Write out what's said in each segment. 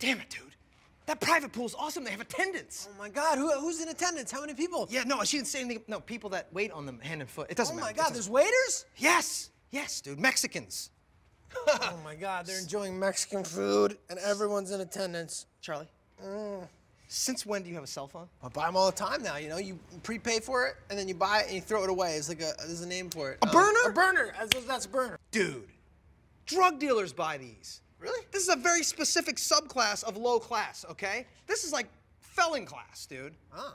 Damn it, dude. That private pool's awesome. They have attendants. Oh my God, Who, who's in attendance? How many people? Yeah, no, she didn't say anything. No, people that wait on them hand and foot. It doesn't oh matter. Oh my It God, there's waiters? Yes, yes, dude. Mexicans. oh my God, they're enjoying Mexican food and everyone's in attendance. Charlie, mm. since when do you have a cell phone? I buy them all the time now. You know, you prepay for it and then you buy it and you throw it away. It's like a there's a name for it. A burner? A burner. That's, that's a burner. Dude, drug dealers buy these. Really? This is a very specific subclass of low class, okay? This is like felon class, dude. Ah.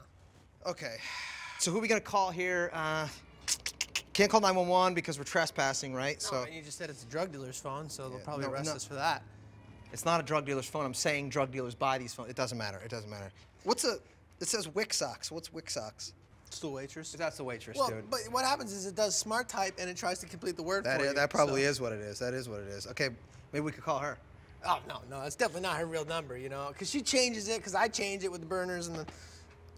Okay, so who are we gonna call here? Uh, can't call 911 because we're trespassing, right? So So and you just said it's a drug dealer's phone, so they'll probably no, arrest no. us for that. it's not a drug dealer's phone. I'm saying drug dealers buy these phones. It doesn't matter. It doesn't matter. What's a? It says Wixox. What's Wixox? It's the waitress. That's the waitress, well, dude. but what happens is it does smart type and it tries to complete the word That for is, you. that probably so- is what it is. That is what it is. Okay, maybe we could call her. Oh no, no, that's definitely not her real number, you know, because she changes it, because I change it with the burners and the.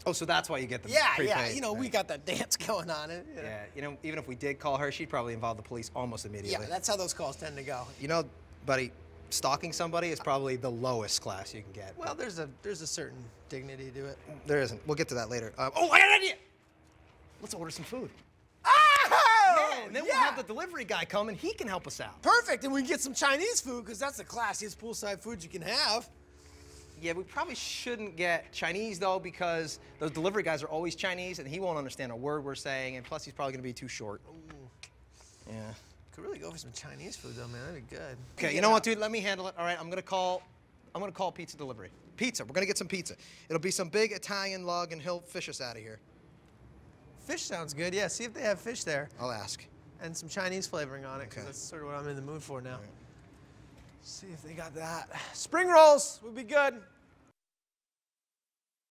Oh, so that's why you get the Yeah, prepaid. yeah, you know, we got that dance going on. It. you know. Yeah, you know, even if we did call her, she'd probably involve the police almost immediately. Yeah, that's how those calls tend to go. You know, buddy, stalking somebody is probably the lowest class you can get. Well, there's a there's a certain dignity to it. there isn't. We'll get to that later. Uh, oh, I got an idea. Let's order some food. Oh! Yeah, and then we'll have the delivery guy come and he can help us out. Perfect, and we can get some Chinese food because that's the classiest poolside food you can have. Yeah, we probably shouldn't get Chinese though because those delivery guys are always Chinese and he won't understand a word we're saying, and plus he's probably gonna be too short. Ooh. Yeah. Could really go for some Chinese food though, man. That'd be good. Okay, you know what, dude? Let me handle it. All right, I'm gonna call. I'm gonna call pizza delivery. Pizza. We're gonna get some pizza. It'll be some big Italian lug, and he'll fish us out of here. Fish sounds good. Yeah, see if they have fish there I'll ask. and some Chinese flavoring on it because Okay. that's sort of what I'm in the mood for now. See if they got that. Spring rolls would be good.